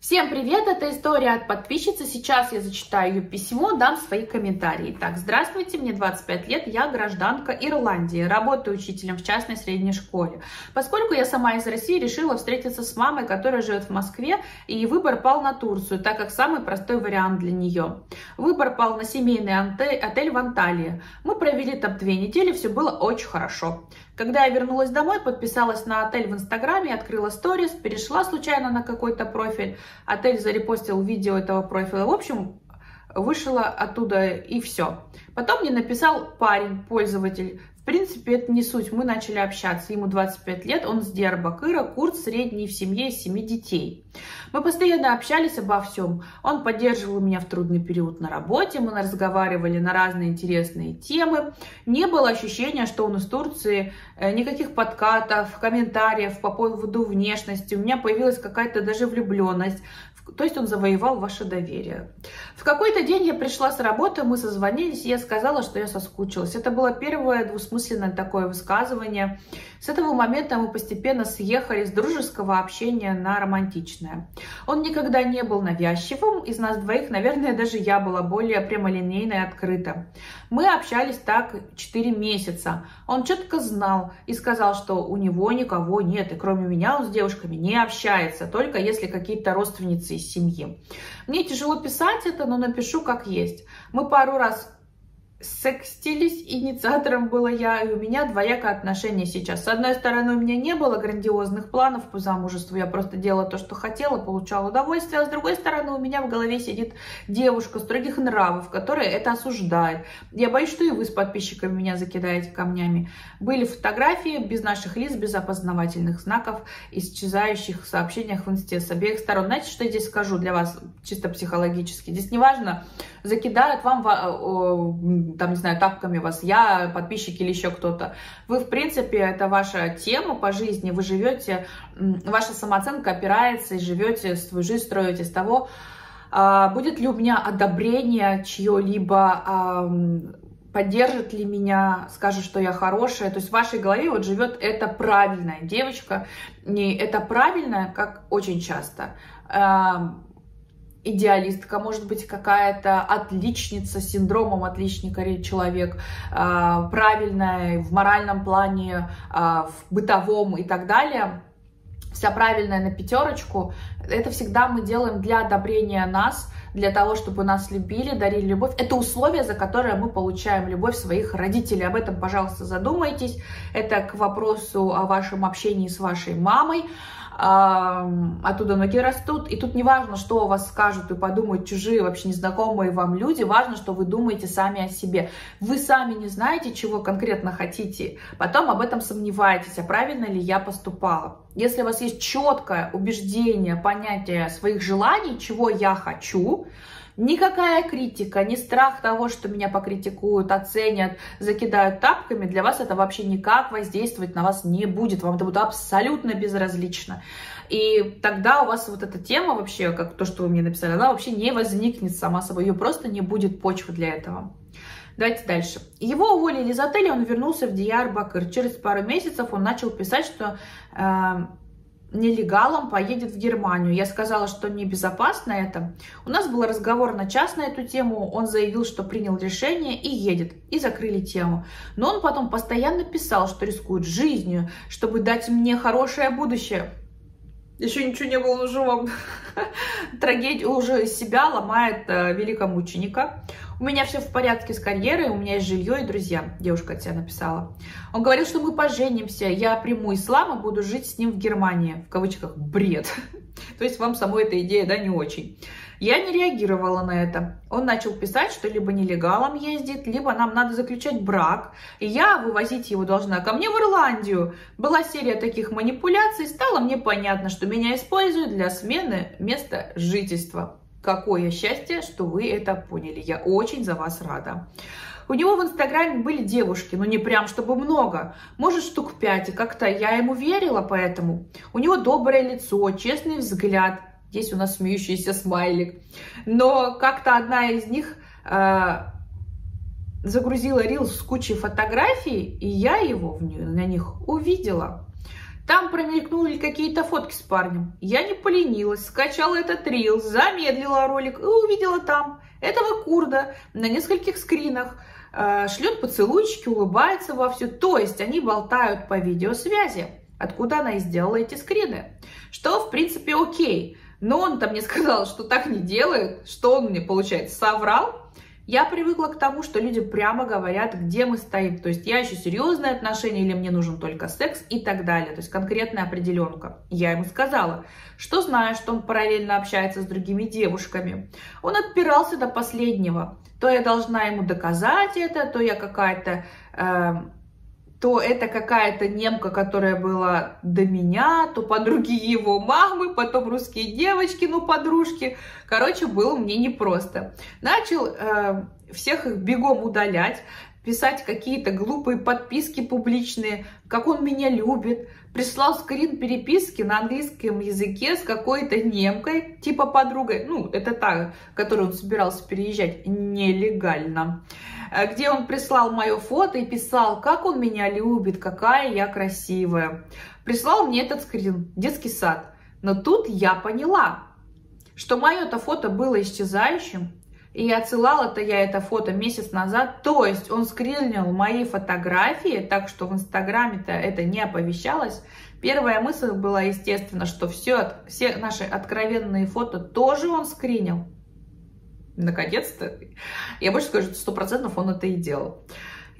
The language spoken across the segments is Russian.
Всем привет, это история от подписчицы. Сейчас я зачитаю ее письмо, дам свои комментарии. Так, здравствуйте, мне 25 лет, я гражданка Ирландии, работаю учителем в частной средней школе. Поскольку я сама из России, решила встретиться с мамой, которая живет в Москве, и выбор пал на Турцию, так как самый простой вариант для нее. Выбор пал на семейный отель в Анталии. Мы провели там две недели, все было очень хорошо. Когда я вернулась домой, подписалась на отель в Инстаграме, открыла сторис, перешла случайно на какой-то профиль. Отель зарепостил видео этого профиля. В общем, вышла оттуда и все. Потом мне написал парень, пользователь, принципе, это не суть. Мы начали общаться. Ему 25 лет, он с Диарбакыра, курс средний в семье из 7 детей. Мы постоянно общались обо всем. Он поддерживал меня в трудный период на работе, мы разговаривали на разные интересные темы. Не было ощущения, что он из Турции, э, никаких подкатов, комментариев по поводу внешности. У меня появилась какая-то даже влюбленность. То есть он завоевал ваше доверие. В какой-то день я пришла с работы, мы созвонились, и я сказала, что я соскучилась. Это было первое двусмысленное такое высказывание. С этого момента мы постепенно съехали с дружеского общения на романтичное. Он никогда не был навязчивым. Из нас двоих, наверное, даже я была более прямолинейной и открыта. Мы общались так 4 месяца. Он четко знал и сказал, что у него никого нет, и кроме меня он с девушками не общается, только если какие-то родственницы из семьи. Мне тяжело писать это, но напишу как есть. Мы пару раз секстились, инициатором была я, и у меня двоякое отношение сейчас. С одной стороны, у меня не было грандиозных планов по замужеству, я просто делала то, что хотела, получала удовольствие, а с другой стороны, у меня в голове сидит девушка строгих нравов, которая это осуждает. Я боюсь, что и вы с подписчиками меня закидаете камнями. Были фотографии без наших лиц, без опознавательных знаков, исчезающих в сообщениях в инсте с обеих сторон. Знаете, что я здесь скажу для вас чисто психологически? Здесь неважно, закидают вам там, не знаю, тапками вас я, подписчики или еще кто-то. Вы, в принципе, это ваша тема по жизни, вы живете, ваша самооценка опирается и живете свою жизнь, строите с того, а, будет ли у меня одобрение чье-либо, поддержит ли меня, скажет, что я хорошая. То есть в вашей голове вот живет эта правильная девочка. Не это правильная, как очень часто идеалистка, может быть, какая-то отличница, синдромом отличника человек, а, правильная в моральном плане, а, в бытовом и так далее, вся правильная на пятерочку, это всегда мы делаем для одобрения нас, для того, чтобы нас любили, дарили любовь. Это условие, за которое мы получаем любовь своих родителей. Об этом, пожалуйста, задумайтесь. Это к вопросу о вашем общении с вашей мамой оттуда ноги растут. И тут не важно, что о вас скажут и подумают чужие, вообще незнакомые вам люди. Важно, что вы думаете сами о себе. Вы сами не знаете, чего конкретно хотите. Потом об этом сомневаетесь, а правильно ли я поступала. Если у вас есть четкое убеждение, понятие своих желаний, чего я хочу, Никакая критика, ни страх того, что меня покритикуют, оценят, закидают тапками, для вас это вообще никак воздействовать на вас не будет. Вам это будет абсолютно безразлично. И тогда у вас вот эта тема вообще, как то, что вы мне написали, она вообще не возникнет сама собой. Ее просто не будет почвы для этого. Давайте дальше. Его уволили из отеля, он вернулся в Диар-Бакыр. Через пару месяцев он начал писать, что э, нелегалом поедет в Германию. Я сказала, что небезопасно это. У нас был разговор на час на эту тему. Он заявил, что принял решение и едет. И закрыли тему. Но он потом постоянно писал, что рискует жизнью, чтобы дать мне хорошее будущее. Еще ничего не было, уже вам трагедия уже себя ломает э, великомученика. У меня все в порядке с карьерой, у меня есть жилье и друзья. Девушка от себя написала. Он говорил, что мы поженимся, я приму ислам и буду жить с ним в Германии. В кавычках бред. То есть вам самой эта идея, да, не очень. Я не реагировала на это. Он начал писать, что либо нелегалом ездит, либо нам надо заключать брак, и я вывозить его должна ко мне в Ирландию. Была серия таких манипуляций, стало мне понятно, что меня используют для смены места жительства. Какое счастье, что вы это поняли. Я очень за вас рада. У него в Инстаграме были девушки, но не прям чтобы много. Может, штук пять. И как-то я ему верила поэтому. У него доброе лицо, честный взгляд. Здесь у нас смеющийся смайлик. Но как-то одна из них э, загрузила рил с кучей фотографий, и я его в, на них увидела. Там промелькнули какие-то фотки с парнем. Я не поленилась, скачала этот рил, замедлила ролик и увидела там этого курда на нескольких скринах. Э, шлет поцелуйчики, улыбается вовсю. То есть они болтают по видеосвязи. Откуда она и сделала эти скрины. Что, в принципе, окей. Но он там мне сказал, что так не делает, что он мне, получается, соврал. Я привыкла к тому, что люди прямо говорят, где мы стоим. То есть я ищу серьезные отношения или мне нужен только секс и так далее. То есть конкретная определенка. Я ему сказала, что знаю, что он параллельно общается с другими девушками. Он отпирался до последнего. То я должна ему доказать это, то я какая-то... Э, то это какая-то немка, которая была до меня, то подруги его мамы, потом русские девочки, ну, подружки. Короче, было мне непросто. Начал э, всех их бегом удалять, писать какие-то глупые подписки публичные, как он меня любит. Прислал скрин переписки на английском языке с какой-то немкой, типа подругой, ну, это та, которую он собирался переезжать нелегально, э, где он прислал мое фото и писал, как он меня любит, какая я красивая. Прислал мне этот скрин, детский сад. Но тут я поняла, что мое-то фото было исчезающим, и отсылала-то я это фото месяц назад. То есть он скринил мои фотографии, так что в Инстаграме-то это не оповещалось. Первая мысль была, естественно, что все, все наши откровенные фото тоже он скринил. Наконец-то. Я больше скажу, сто процентов он это и делал.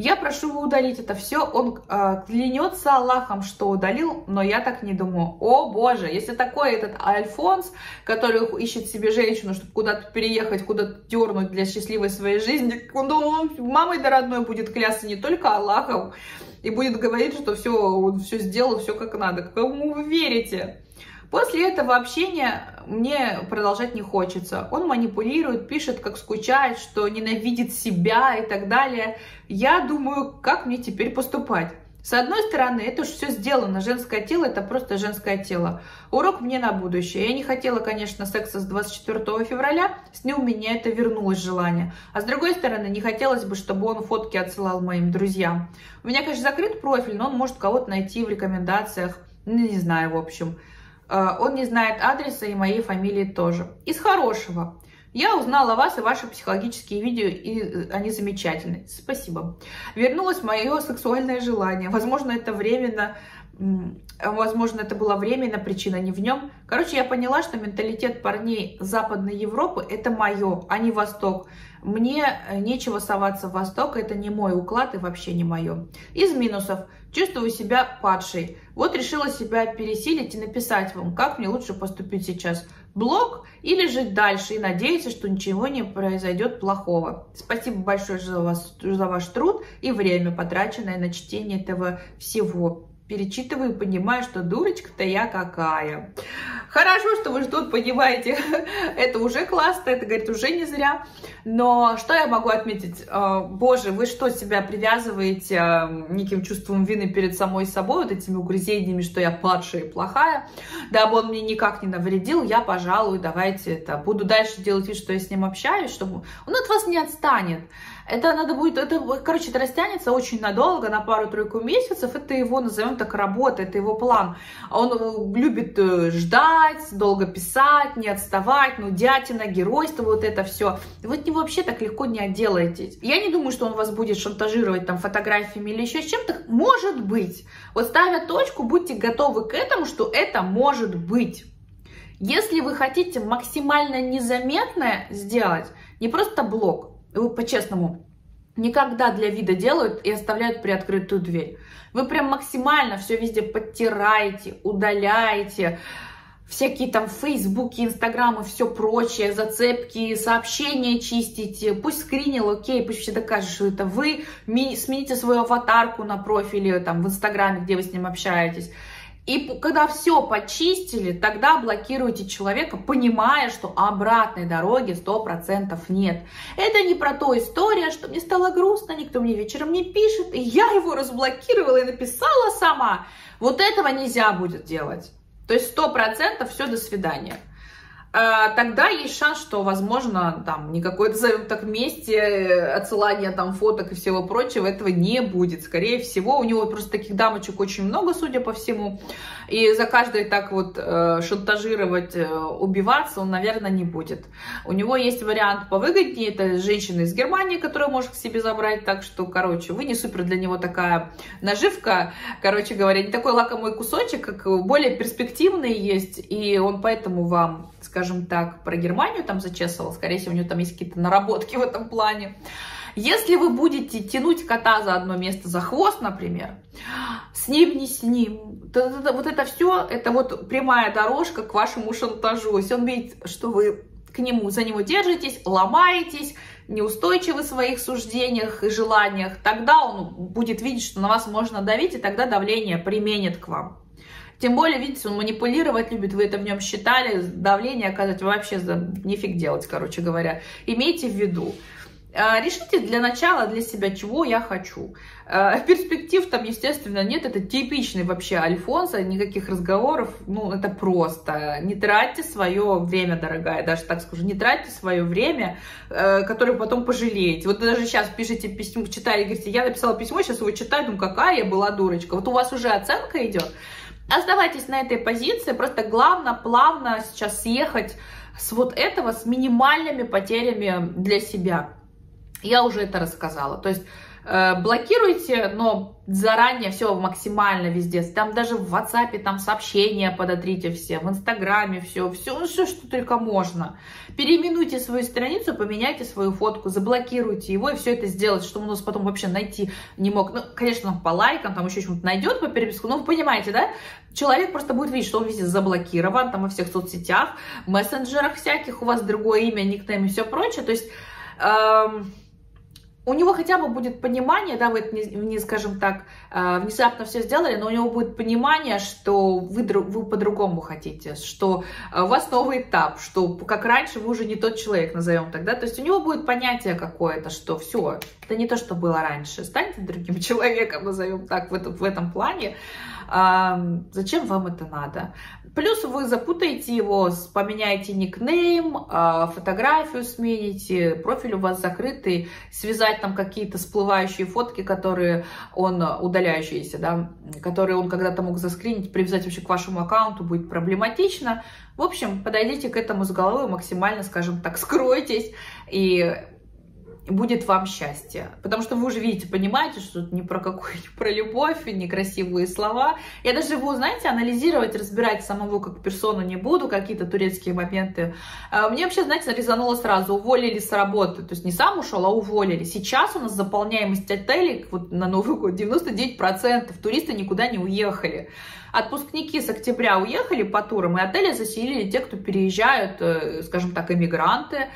Я прошу его удалить это все. Он э, клянется Аллахом, что удалил, но я так не думаю. О боже, если такой этот Альфонс, который ищет себе женщину, чтобы куда-то переехать, куда-то дернуть для счастливой своей жизни, он, он мамой да родной будет клясться не только Аллахом, и будет говорить, что все, он все сделал, все как надо. Кому вы верите? После этого общения мне продолжать не хочется. Он манипулирует, пишет, как скучает, что ненавидит себя и так далее. Я думаю, как мне теперь поступать? С одной стороны, это уже все сделано. Женское тело – это просто женское тело. Урок мне на будущее. Я не хотела, конечно, секса с 24 февраля. С ним у меня это вернулось желание. А с другой стороны, не хотелось бы, чтобы он фотки отсылал моим друзьям. У меня, конечно, закрыт профиль, но он может кого-то найти в рекомендациях. Ну, не знаю, в общем. Э, он не знает адреса и моей фамилии тоже. Из хорошего. Я узнала вас и ваши психологические видео, и э, они замечательны. Спасибо. Вернулось мое сексуальное желание. Возможно, это временно, возможно, это была временная причина, не в нем. Короче, я поняла, что менталитет парней Западной Европы – это мое, а не Восток. Мне э, нечего соваться в Восток, это не мой уклад и вообще не мое. Из минусов – Чувствую себя падшей. Вот решила себя пересилить и написать вам, как мне лучше поступить сейчас. Блог или жить дальше и надеяться, что ничего не произойдет плохого. Спасибо большое за, вас, за ваш труд и время, потраченное на чтение этого всего перечитываю и понимаю, что дурочка-то я какая. Хорошо, что вы тут понимаете, это уже классно, это, говорит, уже не зря. Но что я могу отметить? А, боже, вы что, себя привязываете а, неким чувством вины перед самой собой, вот этими угрызениями, что я падшая и плохая, дабы он мне никак не навредил, я, пожалуй, давайте это, буду дальше делать вид, что я с ним общаюсь, чтобы он от вас не отстанет. Это надо будет, это, короче, это растянется очень надолго, на пару-тройку месяцев. Это его, назовем так, работа, это его план. Он э, любит э, ждать, долго писать, не отставать, ну, дятина, геройство, вот это все. Вы от него вообще так легко не отделаетесь. Я не думаю, что он вас будет шантажировать там фотографиями или еще с чем-то. Может быть. Вот ставя точку, будьте готовы к этому, что это может быть. Если вы хотите максимально незаметное сделать, не просто блог, вы по-честному, никогда для вида делают и оставляют приоткрытую дверь. Вы прям максимально все везде подтираете, удаляете, всякие там фейсбуки, инстаграмы, все прочее, зацепки, сообщения чистите, пусть скринил, окей, пусть все докажет, что это вы, смените свою аватарку на профиле, там, в инстаграме, где вы с ним общаетесь, и когда все почистили, тогда блокируйте человека, понимая, что обратной дороги 100% нет. Это не про то история, что мне стало грустно, никто мне вечером не пишет, и я его разблокировала и написала сама. Вот этого нельзя будет делать. То есть 100% все, до свидания. А, тогда есть шанс, что, возможно, там, не какое-то, назовем так, месте э, отсылания там фоток и всего прочего, этого не будет. Скорее всего, у него просто таких дамочек очень много, судя по всему, и за каждой так вот э, шантажировать, э, убиваться он, наверное, не будет. У него есть вариант повыгоднее, это женщина из Германии, которая может к себе забрать, так что, короче, вы не супер для него такая наживка, короче говоря, не такой лакомый кусочек, как более перспективный есть, и он поэтому вам скажем так, про Германию там зачесывал, скорее всего, у него там есть какие-то наработки в этом плане. Если вы будете тянуть кота за одно место за хвост, например, с ним, не с ним, то, вот это все, это вот прямая дорожка к вашему шантажу. Если он видит, что вы к нему, за него держитесь, ломаетесь, неустойчивы в своих суждениях и желаниях, тогда он будет видеть, что на вас можно давить, и тогда давление применит к вам. Тем более, видите, он манипулировать любит, вы это в нем считали, давление оказать вообще за нифиг делать, короче говоря. Имейте в виду. А, решите для начала для себя, чего я хочу. А, перспектив там, естественно, нет. Это типичный вообще Альфонсо. Никаких разговоров. Ну, это просто. Не тратьте свое время, дорогая. Даже так скажу. Не тратьте свое время, э, которое потом пожалеете. Вот даже сейчас пишите письмо, читали, говорите, я написала письмо, сейчас его читаю, думаю, какая я была дурочка. Вот у вас уже оценка идет. Оставайтесь на этой позиции, просто главное плавно сейчас съехать с вот этого, с минимальными потерями для себя. Я уже это рассказала. То есть блокируйте, но заранее все максимально везде. Там даже в WhatsApp там сообщения подотрите все, в Инстаграме все, все, все, что только можно. Переименуйте свою страницу, поменяйте свою фотку, заблокируйте его и все это сделать, чтобы он нас потом вообще найти не мог. Ну, конечно, по лайкам, там еще что-то найдет по переписку, но вы понимаете, да? Человек просто будет видеть, что он везде заблокирован, там во всех соцсетях, мессенджерах всяких, у вас другое имя, никнейм и все прочее. То есть... Эм у него хотя бы будет понимание, да, вы не, не скажем так, э, внезапно все сделали, но у него будет понимание, что вы, вы по-другому хотите, что у вас новый этап, что как раньше вы уже не тот человек, назовем тогда. То есть у него будет понятие какое-то, что все, это не то, что было раньше, станьте другим человеком, назовем так, в этом, в этом плане. А, зачем вам это надо? Плюс вы запутаете его, поменяете никнейм, а, фотографию смените, профиль у вас закрытый, связать там какие-то всплывающие фотки, которые он, удаляющиеся, да, которые он когда-то мог заскринить, привязать вообще к вашему аккаунту будет проблематично. В общем, подойдите к этому с головой максимально, скажем так, скройтесь и будет вам счастье. Потому что вы уже видите, понимаете, что тут не про какую не про любовь, не красивые слова. Я даже его, знаете, анализировать, разбирать самого как персону не буду, какие-то турецкие моменты. А, мне вообще, знаете, резануло сразу, уволили с работы. То есть не сам ушел, а уволили. Сейчас у нас заполняемость отелей вот на Новый год 99%. Туристы никуда не уехали. Отпускники с октября уехали по турам, и отели заселили те, кто переезжают, э, скажем так, эмигранты,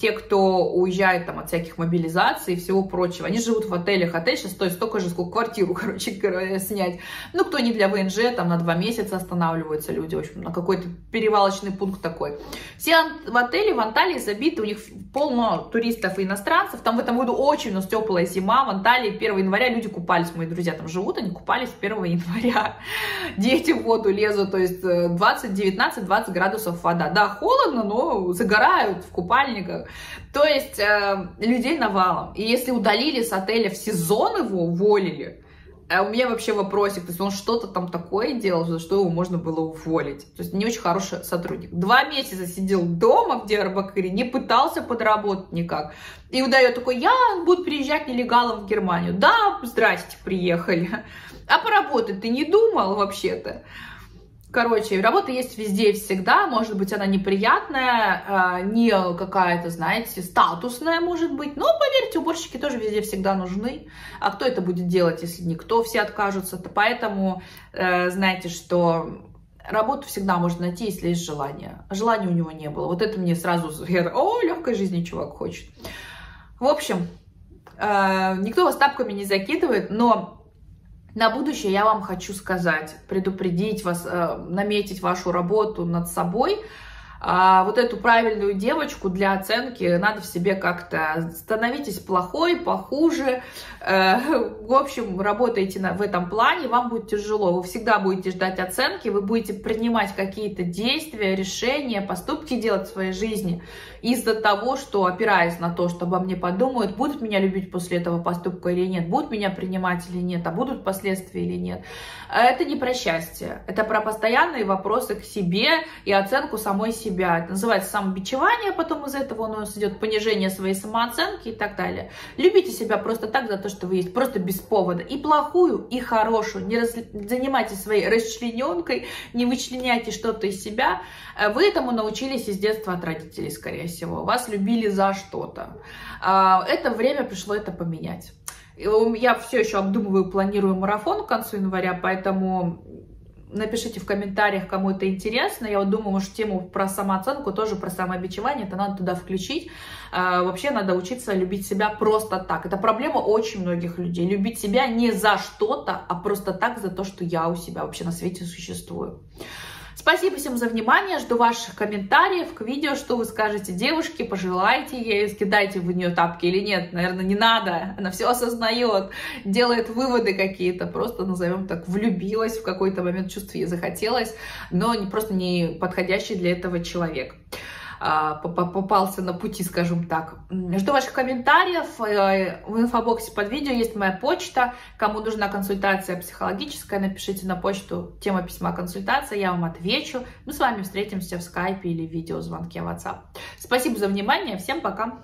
те, кто уезжает там от всяких мобилизаций и всего прочего. Они живут в отелях. Отель сейчас стоит столько же, сколько квартиру, короче снять. Ну, кто не для ВНЖ, там на два месяца останавливаются люди, в общем, на какой-то перевалочный пункт такой. Все в отеле в Анталии забиты, у них полно туристов и иностранцев. Там в этом году очень у нас теплая зима. В Анталии 1 января люди купались, мои друзья там живут, они купались 1 января дети в воду лезут, то есть 20, 19, 20 градусов вода. Да, холодно, но загорают в купальниках. То есть э, людей навалом. И если удалили с отеля в сезон его, уволили, а у меня вообще вопросик, то есть он что-то там такое делал, за что его можно было уволить. То есть не очень хороший сотрудник. Два месяца сидел дома в Диарбакыре, не пытался подработать никак. И удает такой, я буду приезжать нелегалом в Германию. Да, здрасте, приехали. А поработать ты не думал вообще-то? Короче, работа есть везде и всегда, может быть, она неприятная, а, не какая-то, знаете, статусная, может быть, но, поверьте, уборщики тоже везде всегда нужны, а кто это будет делать, если никто, все откажутся, то поэтому, э, знаете, что работу всегда можно найти, если есть желание, желания у него не было, вот это мне сразу, я, о, легкой жизни чувак хочет. В общем, э, никто вас тапками не закидывает, но на будущее я вам хочу сказать, предупредить вас, э, наметить вашу работу над собой. А, вот эту правильную девочку для оценки надо в себе как-то становитесь плохой, похуже. Э, в общем, работаете в этом плане, вам будет тяжело. Вы всегда будете ждать оценки, вы будете принимать какие-то действия, решения, поступки делать в своей жизни из-за того, что опираясь на то, что обо мне подумают, будут меня любить после этого поступка или нет, будут меня принимать или нет, а будут последствия или нет. Это не про счастье, это про постоянные вопросы к себе и оценку самой себя себя. Это называется самобичевание, потом из этого у нас идет понижение своей самооценки и так далее. Любите себя просто так за то, что вы есть, просто без повода. И плохую, и хорошую. Не раз... занимайтесь своей расчлененкой, не вычленяйте что-то из себя. Э, вы этому научились из детства от родителей, скорее всего. Вас любили за что-то. А, это время пришло это поменять. Я все еще обдумываю, планирую марафон к концу января, поэтому напишите в комментариях, кому это интересно. Я вот думаю, может, тему про самооценку, тоже про самобичевание, это надо туда включить. А, вообще надо учиться любить себя просто так. Это проблема очень многих людей. Любить себя не за что-то, а просто так, за то, что я у себя вообще на свете существую. Спасибо всем за внимание, жду ваших комментариев к видео, что вы скажете девушке, пожелайте ей, скидайте в нее тапки или нет, наверное, не надо, она все осознает, делает выводы какие-то, просто, назовем так, влюбилась в какой-то момент, чувств ей захотелось, но просто не подходящий для этого человек. А, попался на пути, скажем так. Жду ваших комментариев. Э, в инфобоксе под видео есть моя почта. Кому нужна консультация психологическая, напишите на почту тема письма консультация, я вам отвечу. Мы с вами встретимся в скайпе или видеозвонке в WhatsApp. Спасибо за внимание, всем пока!